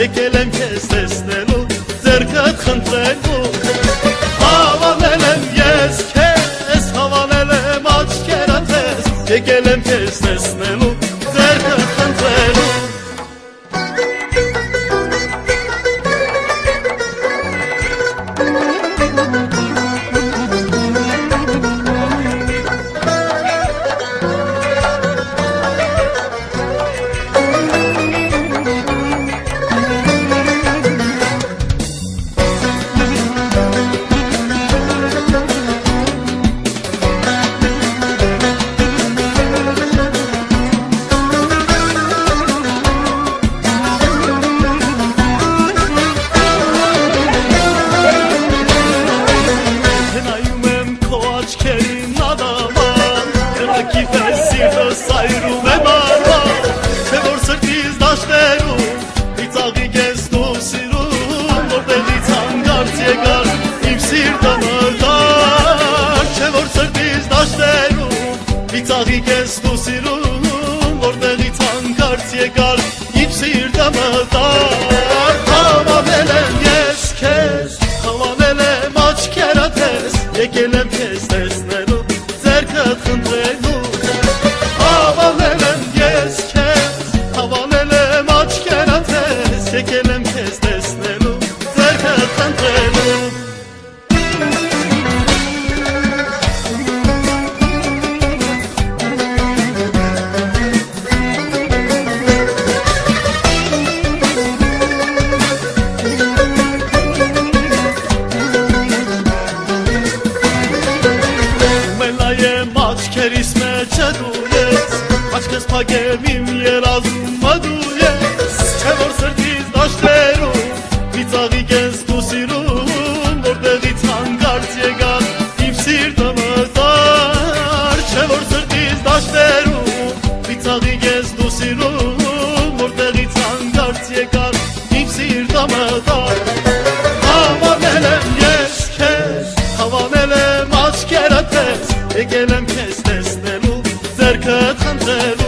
եկել եմ քեզ տեսնելու, ձերքդ խնդրելու։ Հավանել եմ ես քեզ, հավանել եմ աչքերդ, եկել եմ քեզ տեսնելու։ դաշտերում Իծաղիկ ես դու սիրում Որտեղից հանգարց եկար իմ սիրտը մտար Հավանել եմ ես քեզ Հավանել եմ աչքերդ ես Եկել եմ քեզ տեսնելու Ձերքը խնդրելու Հավանել եմ ես քեզ Հավանել եմ աչքերդ ես Եկել եմ դու ես Աչքես պագեմ իմ երազումը դու ես Չէ որ սրտից դաշտերում Մի ծաղիկ ես դու սիրում Որտեղից հանգարց եկար իմ սիրտը մտար Չէ որ սրտից դաշտերում Մի ծաղիկ ես դու սիրում Որտեղից հանգարց եկար իմ սիրտը մտար Հավանել եմ ես քեզ Հավանել եմ աչքերդ Եկել եմ քեզ խնդրելու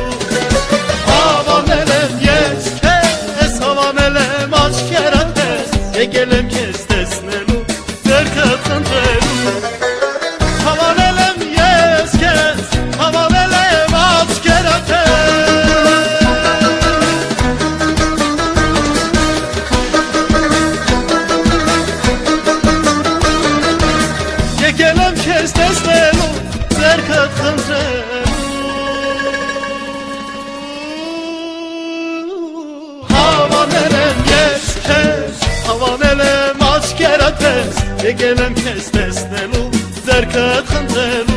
Եկել եմ քեզ տեսնելու, ձերքը խնդրելու